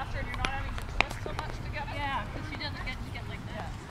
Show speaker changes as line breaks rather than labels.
and you're not having to twist so much together? Yeah,
because she doesn't get to get like this.